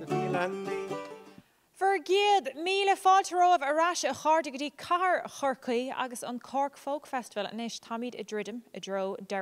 Fur géad míle fáilterómh arás a cháda gotí car chorcaí agus an Cork Folk Festival a níos tamíd i ddridim i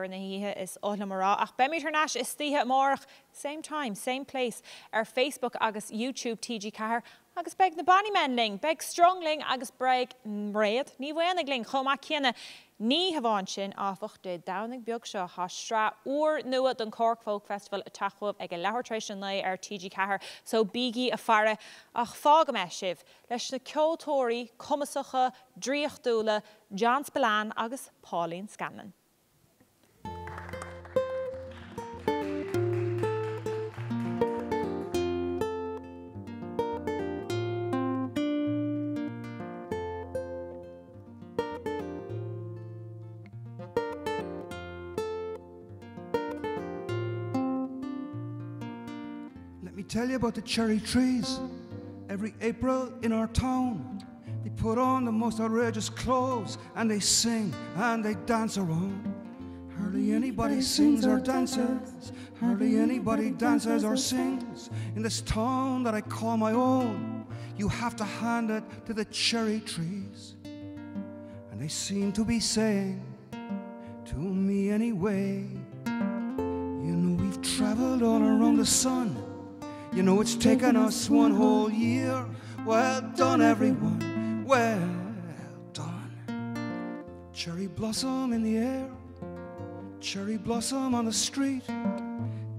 na híthe is ólamarrá ach beimitarnáis is títhe mórach same time, same place ar Facebook agus YouTube TG Car agus beg na banní menling, beg strongling agus breig réad, ní bhhainnig chomá ceanna Ní haháin sin áfacht de danig beag seo há stra uair nuad an Cork Folk Festival a tachuh ag lehartrééis an lei ar TG cethir so bíí a fare ach fága me sibh leis na cetóirí commasacha dríochtúla John Spillán agus Paulín Scanlan. Tell you about the cherry trees. Every April in our town, they put on the most outrageous clothes and they sing and they dance around. Hardly anybody sings or dances, hardly anybody dances or sings in this town that I call my own. You have to hand it to the cherry trees. And they seem to be saying to me anyway, you know, we've traveled all around the sun you know it's taken us one whole year. Well done, everyone. Well done. Cherry blossom in the air, cherry blossom on the street,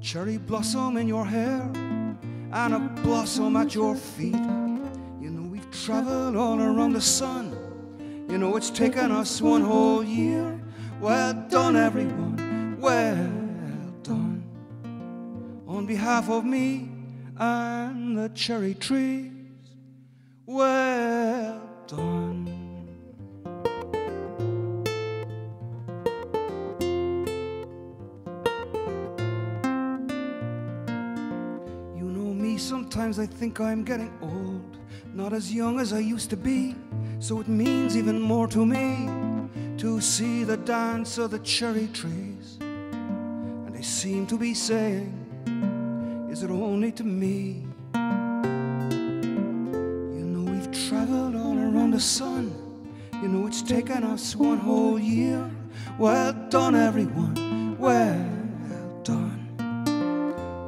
cherry blossom in your hair, and a blossom at your feet. You know we've traveled all around the sun. You know it's taken us one whole year. Well done, everyone. Well done. On behalf of me and the cherry trees. Well done. You know me, sometimes I think I'm getting old, not as young as I used to be. So it means even more to me to see the dance of the cherry trees. And they seem to be saying, is it only to me? You know, we've traveled all around the sun. You know, it's taken us one whole year. Well done, everyone. Well done.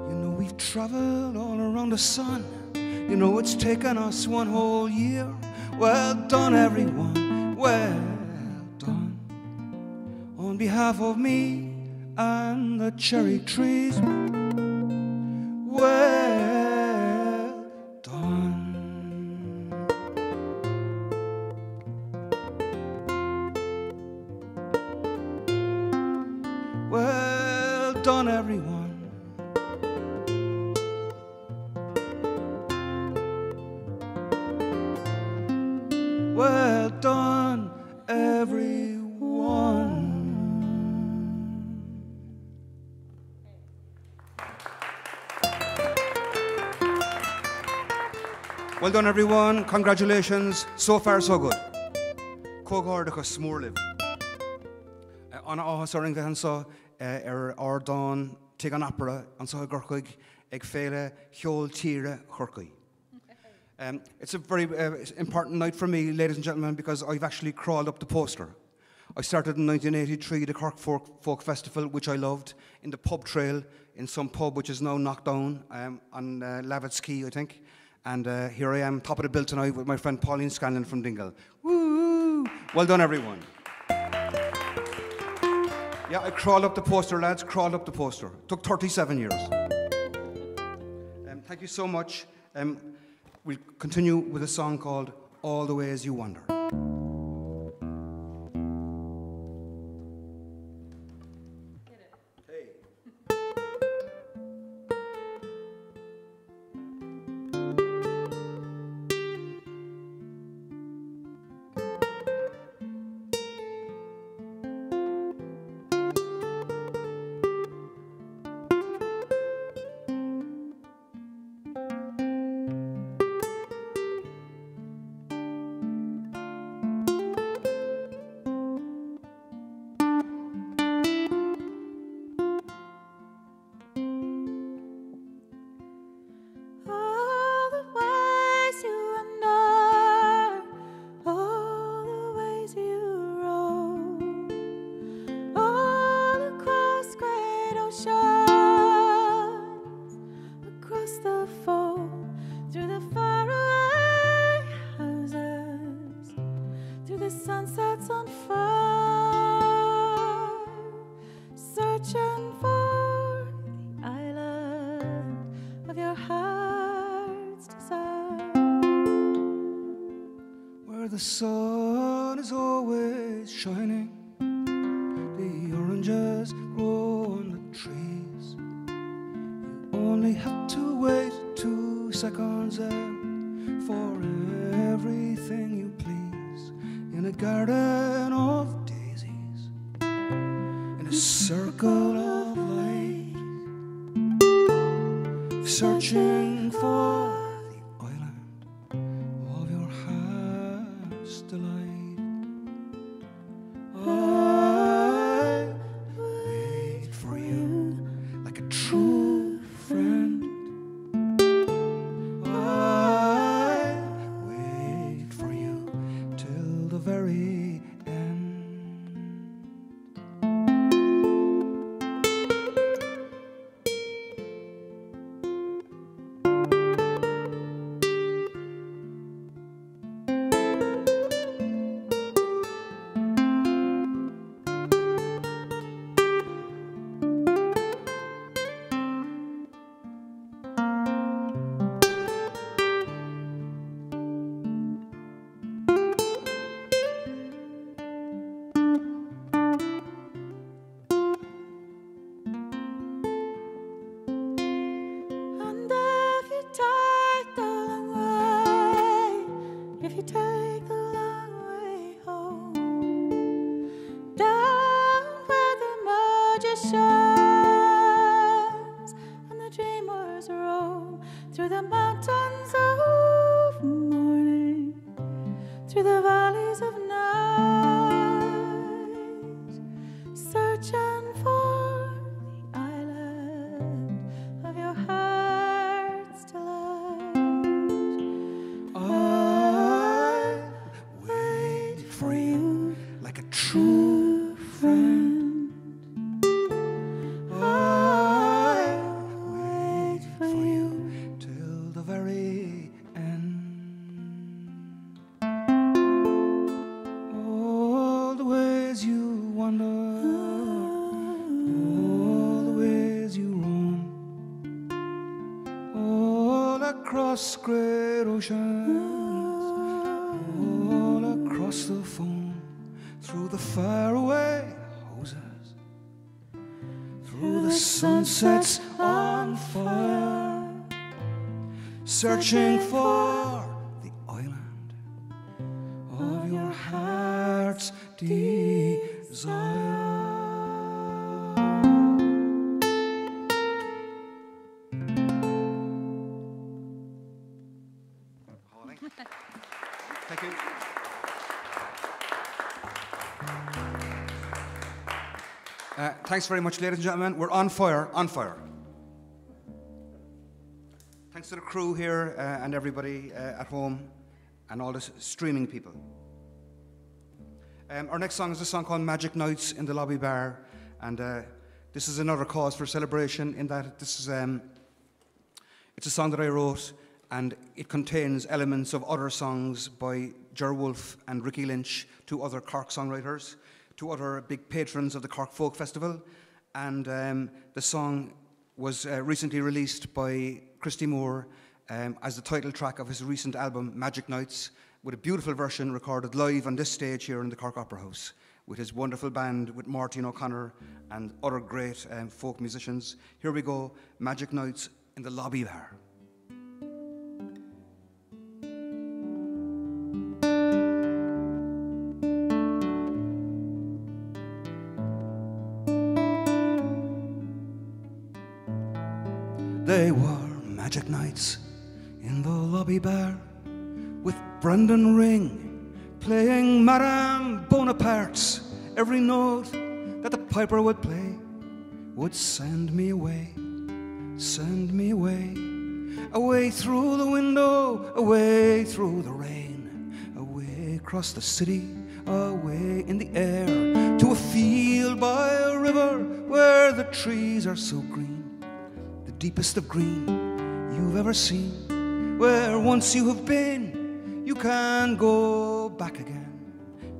You know, we've traveled all around the sun. You know, it's taken us one whole year. Well done, everyone. Well done. On behalf of me and the cherry trees. Where? Well done, everyone. Congratulations. So far, so good. Cógádacha smórlib. Anna áhasaring bheit ansá ar ardán te an apara ansá gorchuig ag féile cheol tíre chorcaí. Um, it's a very uh, important night for me, ladies and gentlemen, because I've actually crawled up the poster. I started in 1983 the Cork Folk, Folk Festival, which I loved, in the pub trail in some pub which is now knocked down um, on uh, Lavitt's I think. And uh, here I am, top of the bill tonight with my friend Pauline Scanlon from Dingle. Woo! Well done, everyone. Yeah, I crawled up the poster, lads, crawled up the poster. It Took 37 years. Um, thank you so much. Um, we'll continue with a song called All the Ways You Wander. For everything you please. In a garden of daisies, in a circle of light, searching for dreamers roam, through the mountains of morning, through the valleys of night, thanks very much, ladies and gentlemen. We're on fire, on fire. Thanks to the crew here uh, and everybody uh, at home and all the streaming people. Um, our next song is a song called Magic Nights in the Lobby Bar, and uh, this is another cause for celebration in that this is um, it's a song that I wrote, and it contains elements of other songs by Ger Wolfe and Ricky Lynch, two other Cork songwriters, two other big patrons of the Cork Folk Festival, and um, the song was uh, recently released by Christy Moore um, as the title track of his recent album Magic Nights, with a beautiful version recorded live on this stage here in the Cork Opera House with his wonderful band with Martin O'Connor and other great um, folk musicians. Here we go, Magic Nights in the Lobby Bar. Magic nights in the lobby bar with Brendan Ring playing Madame Bonaparte's every note that the piper would play would send me away, send me away, away through the window, away through the rain, away across the city, away in the air to a field by a river where the trees are so green the deepest of green. You've ever seen. Where once you have been, you can go back again.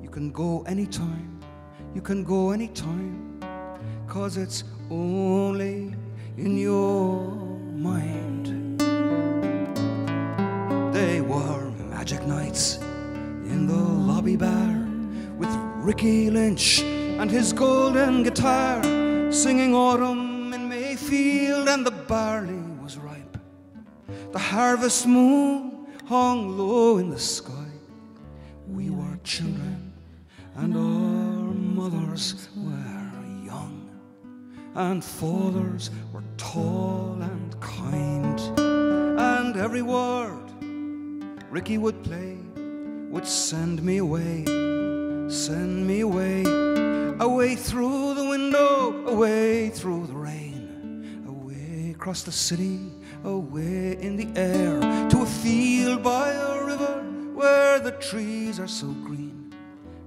You can go anytime, you can go anytime, cause it's only in your mind. They were magic nights in the lobby bar with Ricky Lynch and his golden guitar singing autumn in Mayfield and the barley. The harvest moon hung low in the sky. We were children and our mothers were young and fathers were tall and kind. And every word Ricky would play would send me away, send me away, away through the window, away through the rain, away across the city, away in the air, to a field by a river where the trees are so green,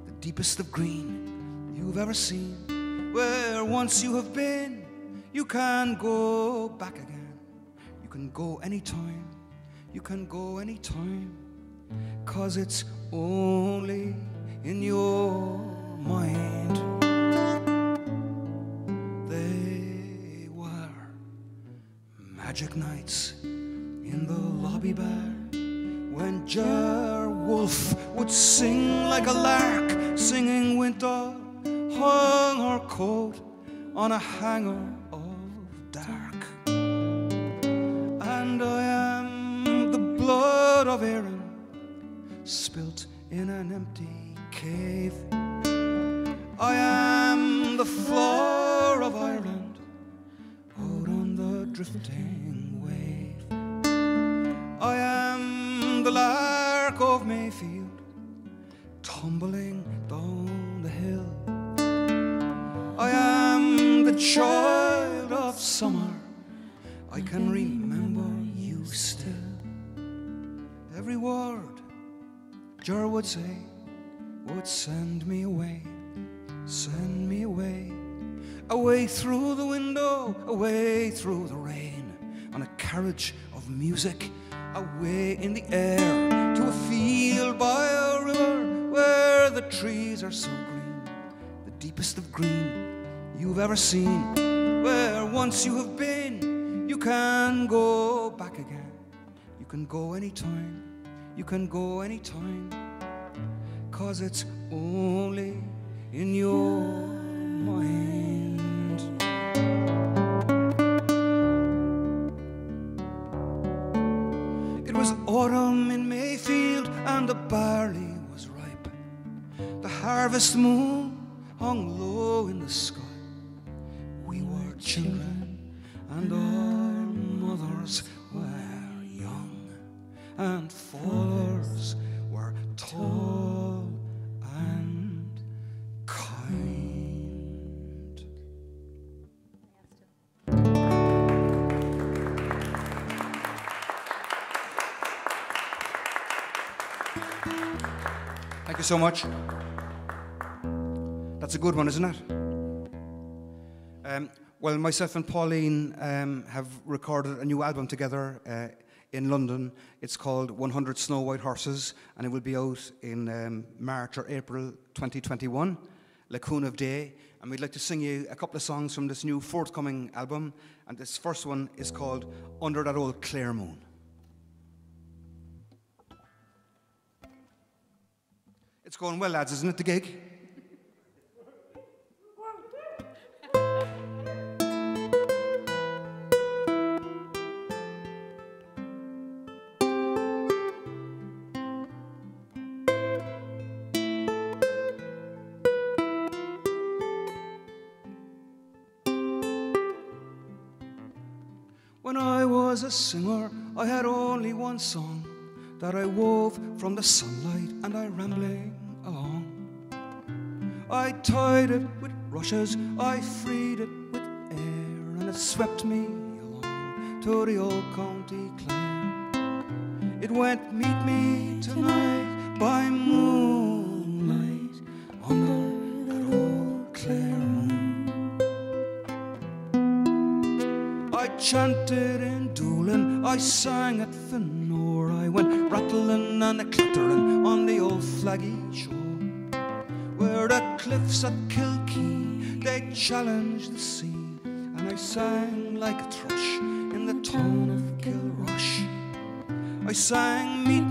the deepest of green you've ever seen, where once you have been, you can go back again, you can go anytime you can go anytime, cause it's only in your mind. Magic nights in the lobby bar when Wolfe would sing like a lark, singing winter hung her coat on a hanger of dark. And I am the blood of Aaron spilt in an empty cave. I am the floor drifting wave. I am the lark of Mayfield tumbling down the hill. I am the child of summer. I can remember you still. Every word Ger would say would send me away, send me away, away through the window, away through the rain, on a carriage of music, away in the air, to a field by a river where the trees are so green, the deepest of green you've ever seen, where once you have been, you can go back again. You can go anytime, you can go anytime, cause it's only in your It was autumn in Mayfield and the barley was ripe. The harvest moon hung low in the sky. You so much. That's a good one, isn't it? Um, well, myself and Pauline um, have recorded a new album together uh, in London. It's called 100 Snow White Horses, and it will be out in um, March or April 2021, Lacoon of Day. And we'd like to sing you a couple of songs from this new forthcoming album. And this first one is called Under That Old Clare Moon. It's going well, lads, isn't it, the gig? When I was a singer, I had only one song that I wove from the sunlight and I rambling. I tied it with rushes, I freed it with air, and it swept me along to the old county Clare. It went meet me tonight by moonlight under that old Clare moon. I chanted in Doolin, I sang at Fanore. I went rattling and a clattering on the old flaggy shore, cliffs at Kilkee they challenged the sea, and I sang like a thrush in the town of Kilrush. I sang, Meet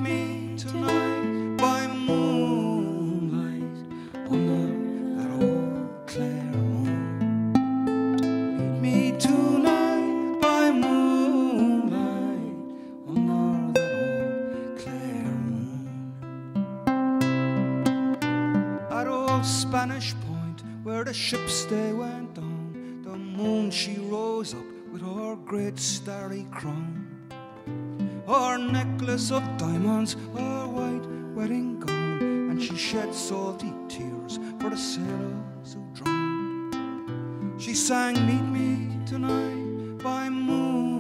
moon she rose up with her great starry crown her necklace of diamonds, her white wedding gown, and she shed salty tears for the sailors who drowned. She sang, Meet me tonight by moonlight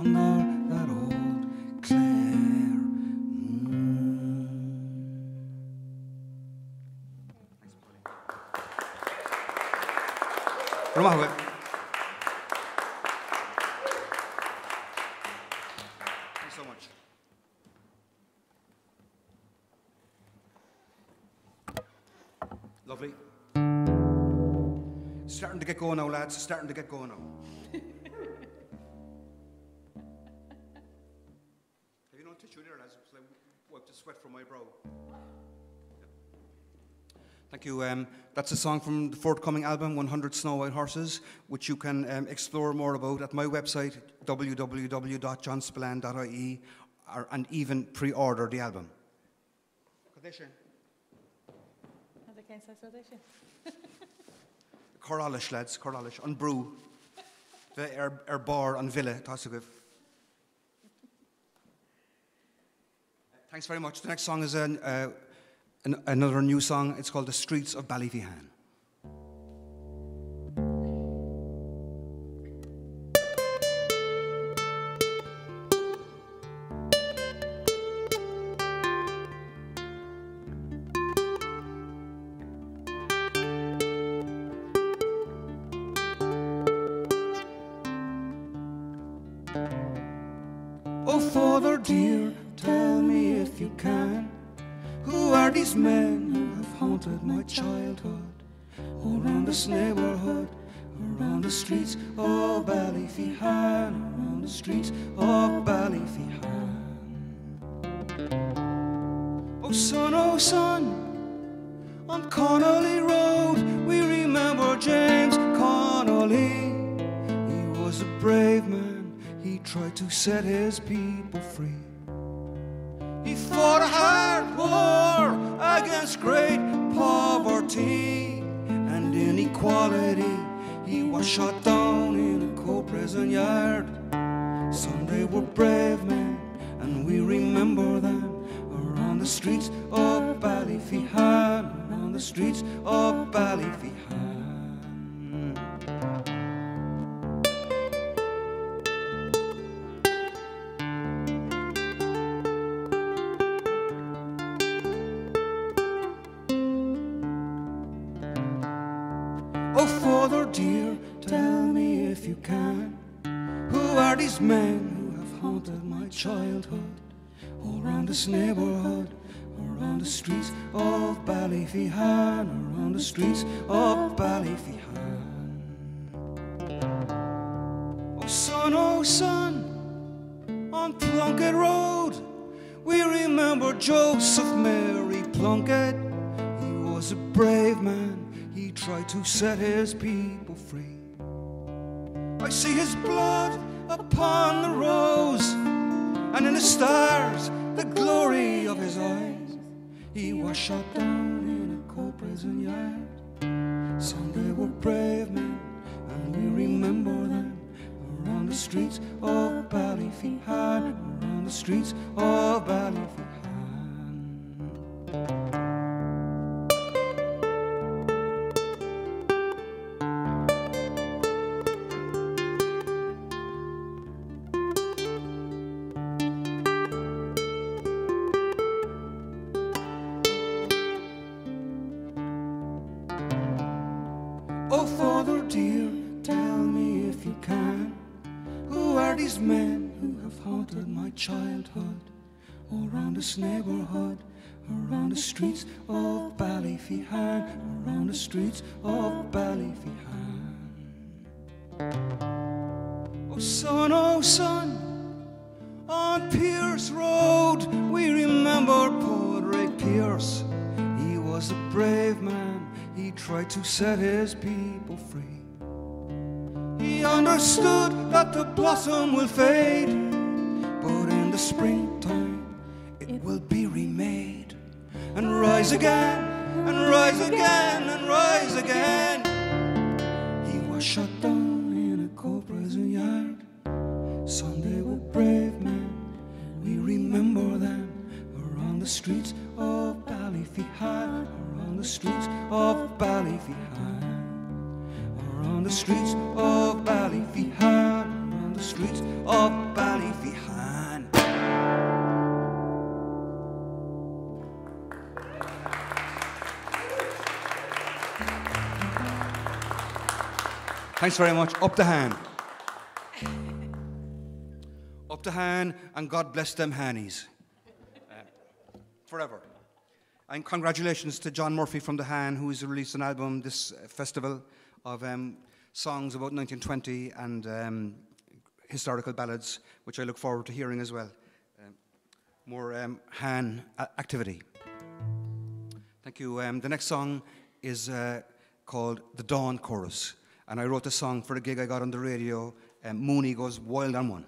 under that old Clare moon. Thanks so much. Lovely. Starting to get going now, lads. Starting to get going now. Thank you. Um, that's a song from the forthcoming album, 100 Snow White Horses, which you can um, explore more about at my website, www.johnspillane.ie, and even pre-order the album. Condition. Coralish, lads, Coralish, an brú. Bheith ar, ar bar an villa, tá sa goibh. Thanks very much. The next song is an, uh, an, another new song. It's called The Streets of Ballyphehane. Oh, Father dear, tell me if you can. These men who have haunted my childhood? Around this neighborhood, around the streets of Ballyphehane, around the streets of Ballyphehane. Oh, son, oh, son, on Connolly Road, we remember James Connolly. He was a brave man, he tried to set his people free. He fought a against great poverty and inequality. He was shot down in a cold prison yard. Some they were brave men, and we remember them around the streets of Ballyphehane, around the streets of Ballyphehane. Ballyphehane, around the streets of Ballyphehane. Oh son, oh son, on Plunkett Road, we remember Joseph Mary Plunkett. He was a brave man, he tried to set his people free. I see his blood upon the rose, and in the stars, the glory of his eyes. He was shot down prison yard. Some they were brave men, and we remember them around the streets of Ballyphehane, around the streets of Ballyphehane. He was a brave man, he tried to set his people free. He understood that the blossom will fade, but in the springtime it will be remade and rise again, and rise again, and rise again. He was shot down in a cold prison yard. Someday we're brave men, we remember them around the streets of Ballyphehane, on the streets of Ballyphehane, on the streets of Ballyphehane, on the streets of Ballyphehane. Thanks very much. Up the hand. Up the hand, and God bless them hannies. Uh, forever. And congratulations to John Murphy from The Han, who has released an album this uh, festival of um, songs about 1920 and um, historical ballads, which I look forward to hearing as well. Um, more um, Han activity. Thank you. Um, the next song is uh, called The Dawn Chorus. And I wrote the song for a gig I got on the radio. Um, Mooney goes wild on one.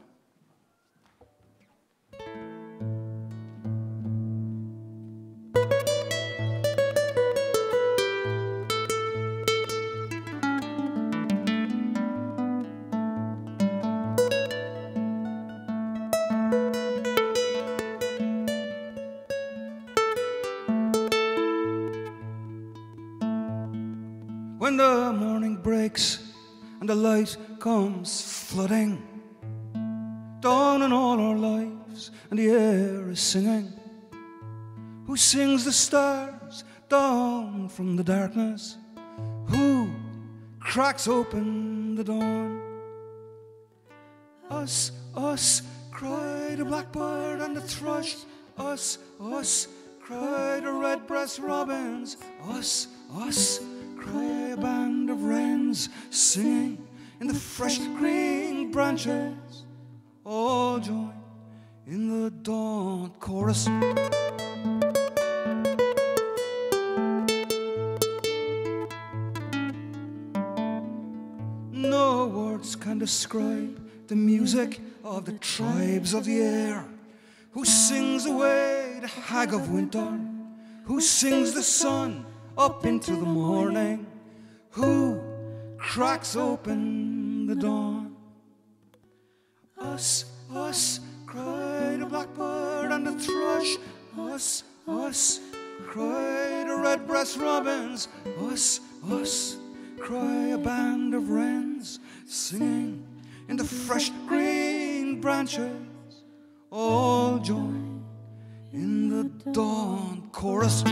When the morning breaks and the light comes flooding dawn in all our lives and the air is singing. Who sings the stars down from the darkness? Who cracks open the dawn? Us, us, cried a blackbird and the thrush. Us, us, cried a red-breast robins. Us, us, a band of wrens singing in the fresh green branches. All join in the dawn chorus. No words can describe the music of the tribes of the air. Who sings away the hag of winter? Who sings the sun up into the morning? Who cracks open the dawn? Us, us, cried a blackbird and a thrush. Us, us, cried a redbreast robins. Us, us, cry a band of wrens singing in the fresh green branches. All join in the dawn chorus.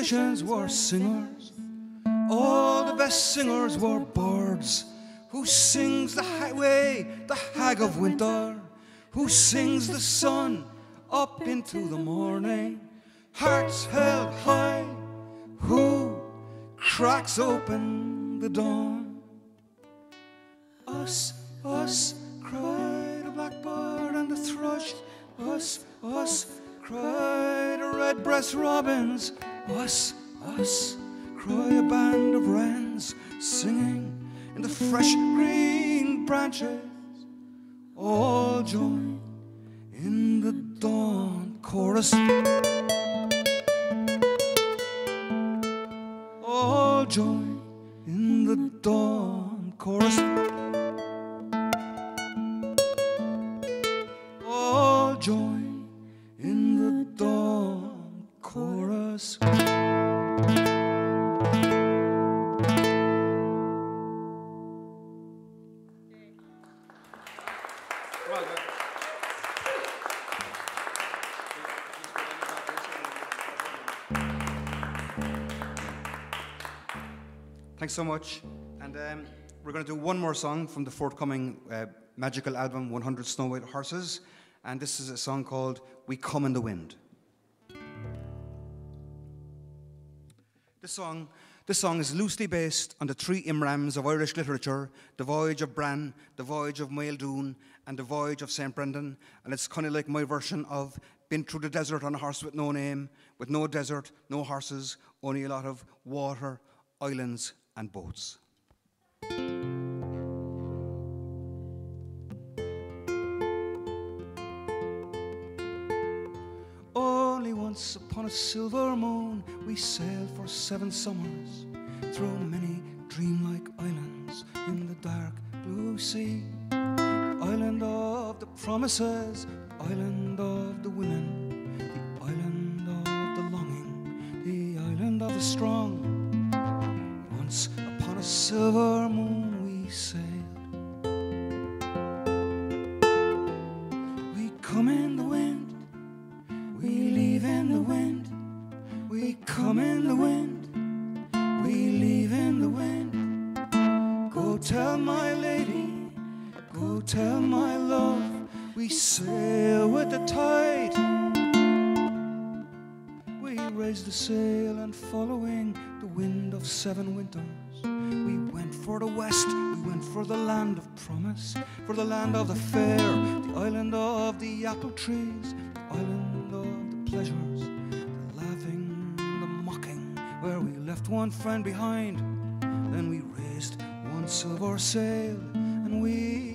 Musicians were singers. All the best singers were birds. Who sings the highway, the hag of winter? Who sings the sun up into the morning? Hearts held high. Who cracks open the dawn? Us, us, cried a blackbird and the thrush. Us, us, cried a red-breast robins. Us, us, cry a band of wrens singing in the fresh green branches. All join in the dawn chorus. All join in the dawn chorus. Thanks so much. And um, we're going to do one more song from the forthcoming uh, magical album, 100 Snow White Horses. And this is a song called We Come in the Wind. This song, this song is loosely based on the three Imrams of Irish literature the Voyage of Bran, the Voyage of Maeldoon, and the Voyage of St. Brendan. And it's kind of like my version of Been Through the Desert on a Horse with No Name, with no desert, no horses, only a lot of water, islands, and boats. Only once upon a silver moon we sailed for seven summers through many dreamlike islands in the dark blue sea. Island of the promises, island of the women, the island of the longing, the island of the strong. A silver moon we sailed. We come in the wind, we leave in the wind. We come in the wind, we leave in the wind. Go tell my lady, go tell my love, we sail with the tide. We raised the sail and following the wind of seven winters. For the west, we went for the land of promise, for the land of the fair, the island of the apple trees, the island of the pleasures, the laughing, the mocking, where we left one friend behind. Then we raised one silver sail and we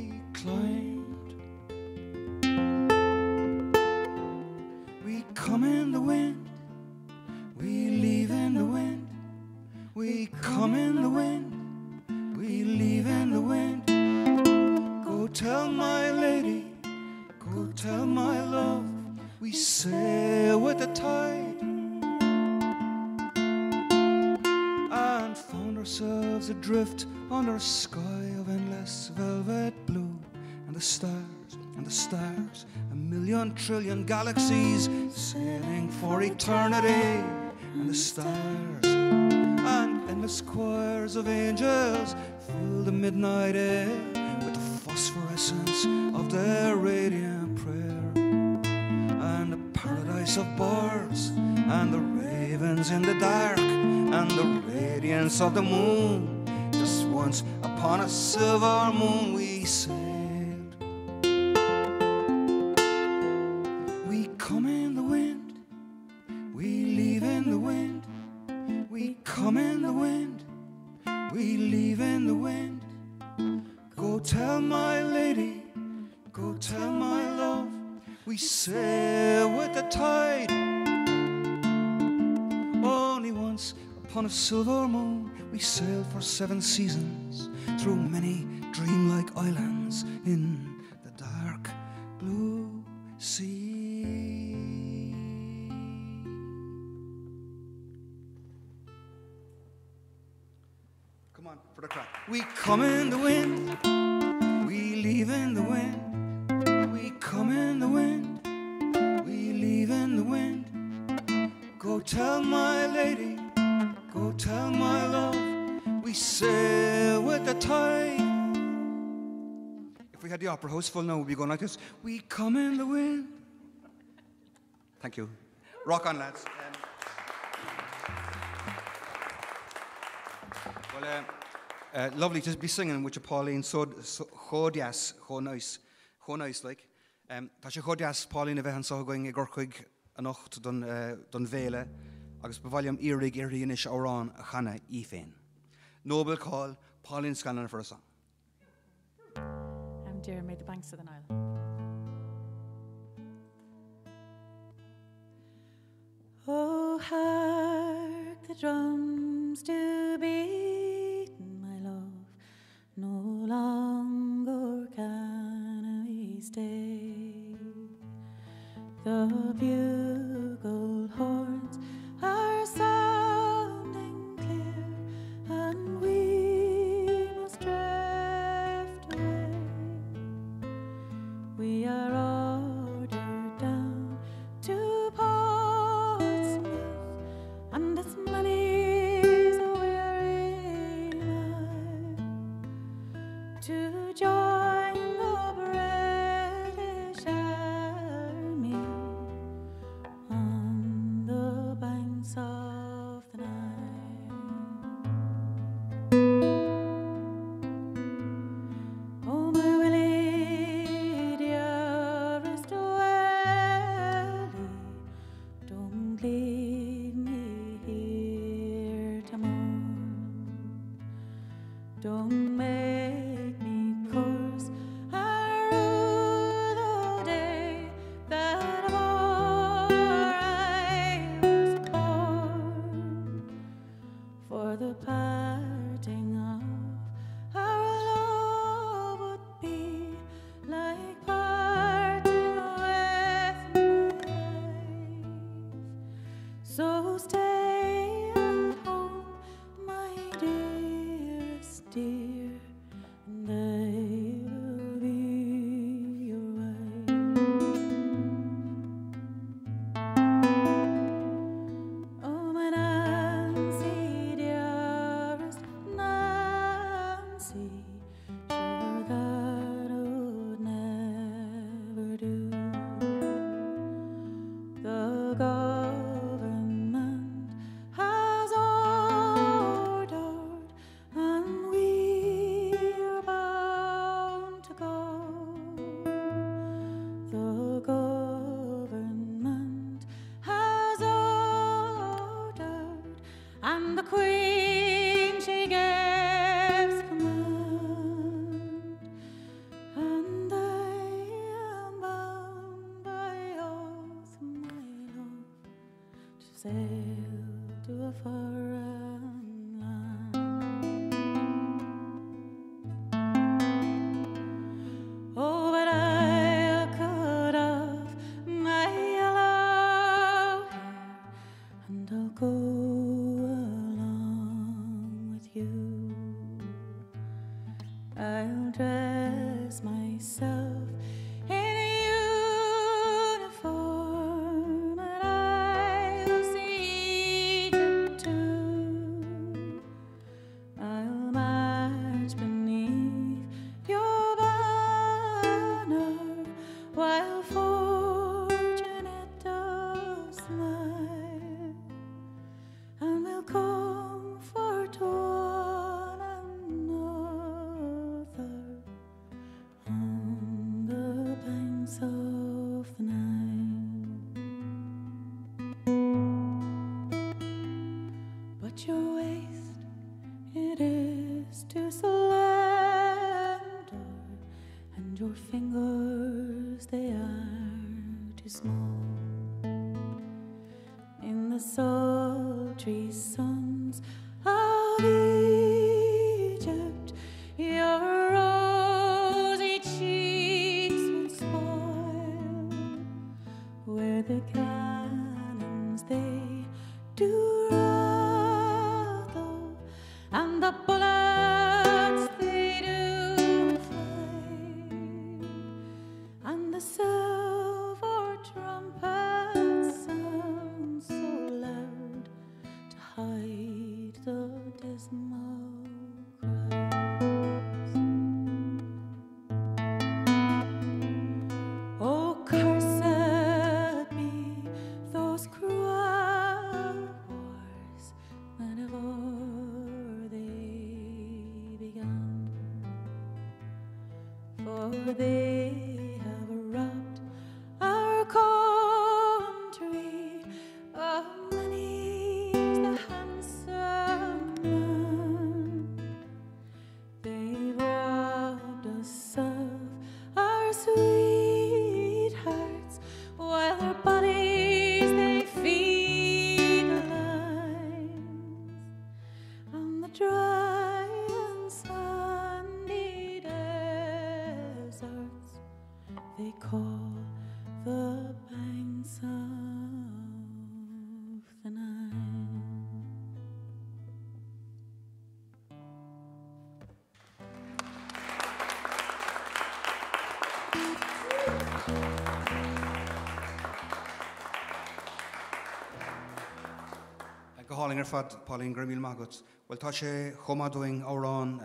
trillion galaxies sailing for eternity. And the stars and endless choirs of angels fill the midnight air with the phosphorescence of their radiant prayer. And the paradise of birds and the ravens in the dark and the radiance of the moon. Just once upon a silver moon we sailed. Silver moon, we sailed for seven seasons through many dreamlike islands in the dark blue sea. Come on, for the crack. We come in the wind, we leave in the wind. We come in the wind, we leave in the wind. Go tell my lady, tell my love, we sail with the tide. If we had the opera house full now, we'd be going like this. We come in the wind. Thank you. Rock on, lads. Um, well, uh, uh, lovely to be singing with you, Pauline. So, so chodias, cho nice, cho nice, like. Um, tá sé chodias Pauline bheith an so going i gorchuig a nocht don, uh, don bhéle, agus bhhailm irig ar rianis árán a chana í féin. Noble call, Pauline Scanlon for a song. Um, dear, may the banks of the Nile. Oh, hark the drums do beat, my love. No longer can we stay. The bugle to sail to a go háling ar fad Paulín grimíil mágat, bhfuil tá sé chomadúing árán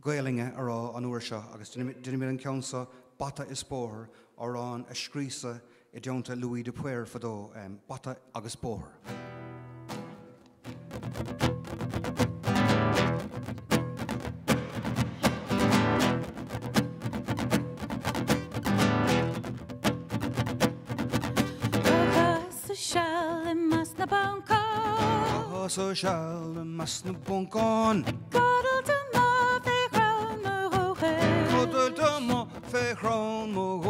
gaalinge ará an uair seo, agus duine mé an ceansa bata is spóthir árán a scrísa i d deonta Louis de Puir fadó um, bata agus spóthir. Tá seall an mas na buncáin, Godal de ma fe ground na hoge Chudul do má férán mó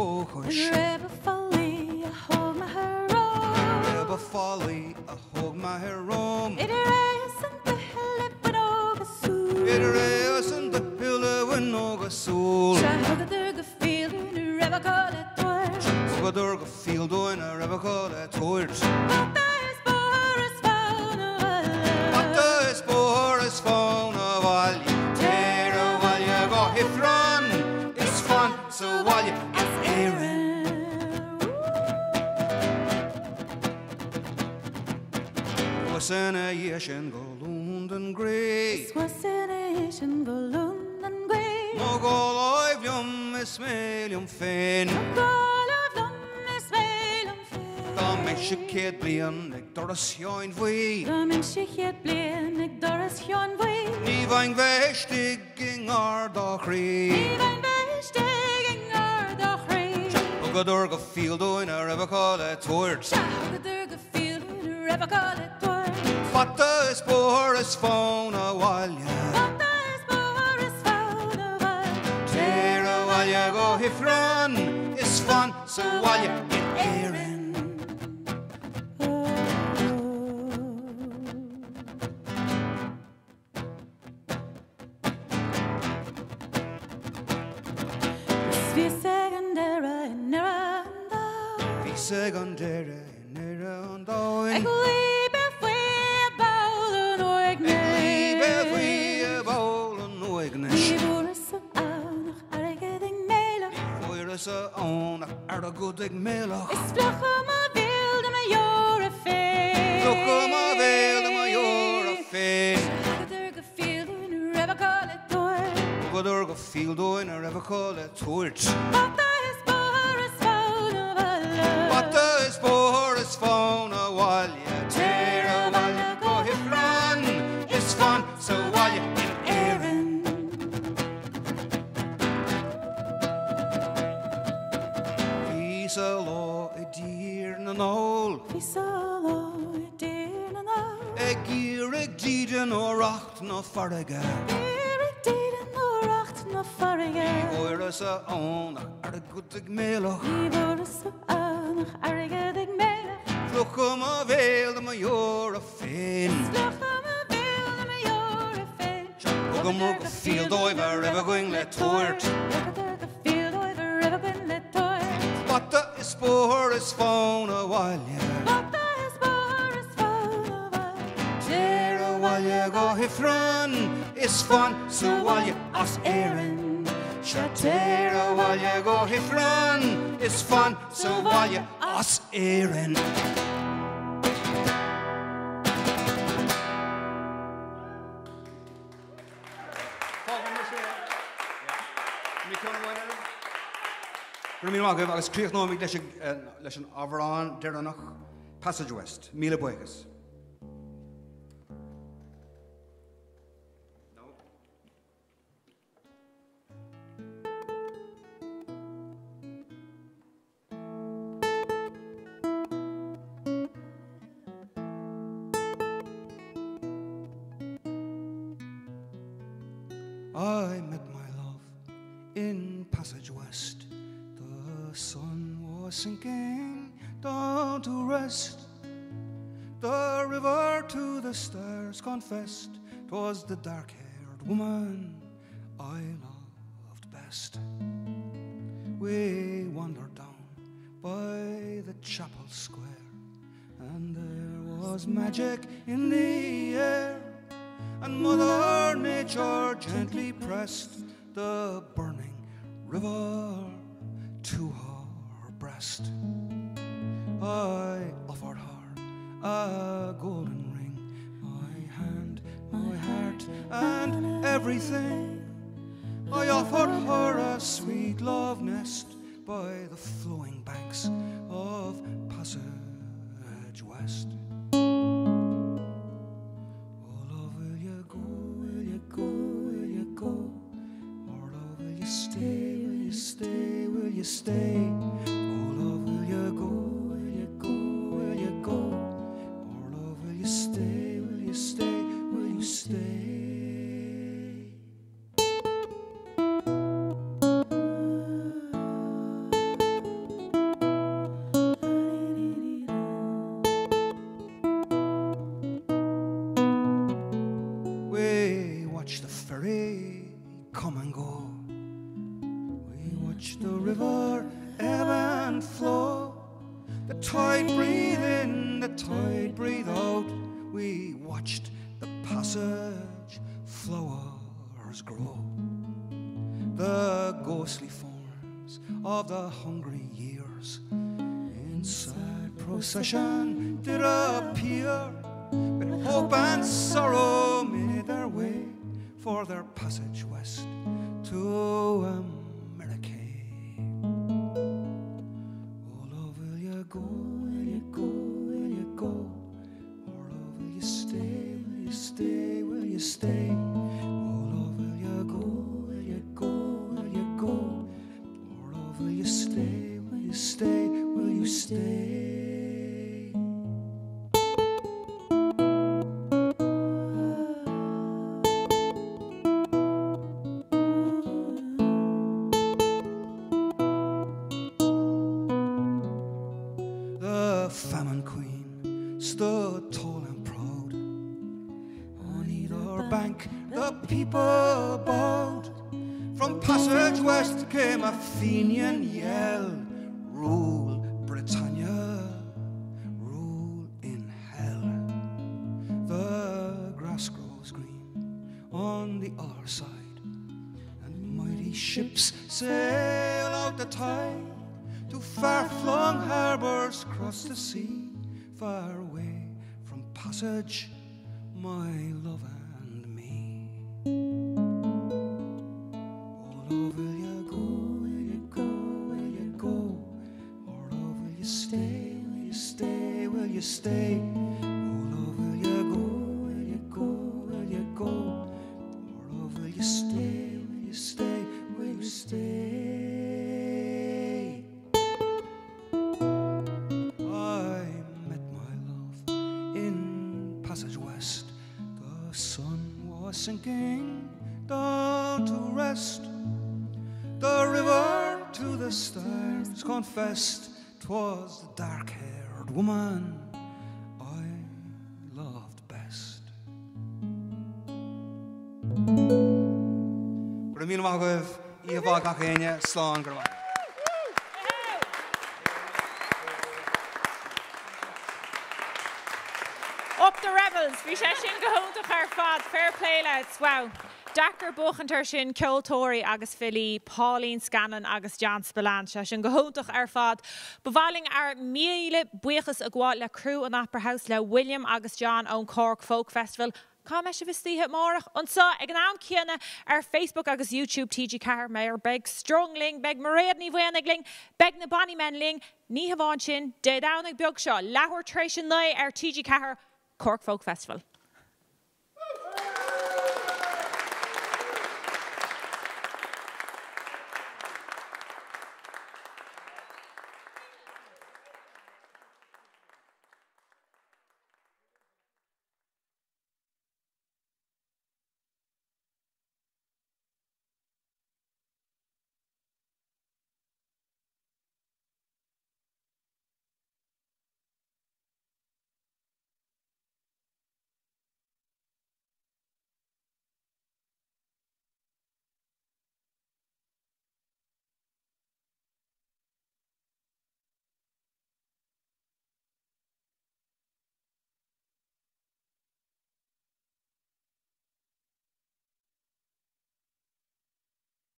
mélium féin. Call of them is veil and Tá fair me se céad blian ag do a seáin bhuii. Gamin si chéad blian ag doras Sean Bui Ní bhain bheiste gin ár dá chrí. Even beistegin ar do chrí Godur go fiúdóin a rabá le tuairt. Shahada durga field in it twirl Fata is bór is fán a bhhaile. But there's Boris found a while Téir a bhhaile go hifran is fan sa bhhaile in éan. Vi segandera in Neranda Bhí sé Fuir is a ón ar a go ag méach. Is bhil me fé Lu go má bhéal a jóor a féin. Agadir go field in Rebecca le toir Godur go fiúdóin a rabá nó farige. Éirí déan nóracht na farige Fuir is a ón ar a go ag méach. Ní bhór sa ánach ar agéing méile Lu go má bhéal a jóor a féin. Flacha má bhil me jóor a go mór go fiúdóibh ar a going le tuairt. Agadir go field over Rebecca le toir Bata is bór is fán a bhhaile. Pata Déir a bhhaile go hifran is fan sa bhhaile as éan. Se téir a bhhaile go hifran is fan sa bhhaile as éan. mí agah agus tríochnáí leis eh, leis an áhrán deannach Passage West, míle buchas. I met my love in Passage West. The sun was sinking down to rest. The river to the stars confessed 'twas the dark haired woman I loved best. We wandered down by the chapel square, and there was magic in the air. And Mother Nature gently pressed the burning river to her breast. I offered her a golden ring, my hand, my heart, and everything. I offered her a sweet love nest by the flowing sad Famine queen stood tall and proud. On either bank, the people bowed. From Passage West came a Fenian yell across the sea, far away from passage, my love and me. Oh, love, will you go? Will you go? Will you go? Or love, will you stay? Will you stay? Will you stay? Confessed 'twas the dark haired woman I loved best. Go bhain. Up the rebels, bhí sé sin gohúntaach ar fad fair play lads, wow. Dachar buchantar sin ceoltóirí agus filí Paulín Scanan agus Jan Spillán se sin gohúntaach ar fad. Bhhaling ar míle buchas a gháil le cruú an Upper House le William agus John ón Cork Folk Festival. Cá me se bhtíthe marach ansa ag an an ceanna ar Facebook agus YouTube TG Car mé ar beg strongling, beg maréad ní bhhainagling, beg na banní menling, ní haháin sin, de dánig beag seo, lehar trééis sin le ar TG Car Cork Folk Festival.